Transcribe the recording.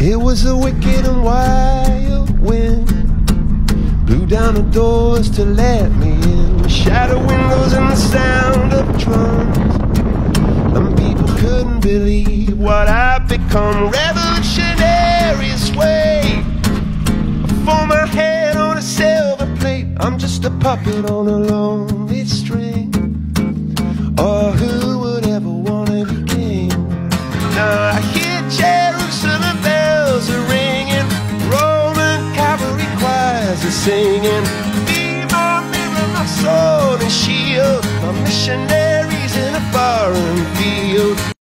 It was a wicked and wild wind. Blew down the doors to let me in. The shadow windows and the sound of drums. And people couldn't believe what I've become. Revolutionary sway. I throw my head on a silver plate. I'm just a puppet on a lonely string. Or who would ever wanna be king? Now I hear jazz. to be my mirror, my soul and shield My missionaries in a foreign field.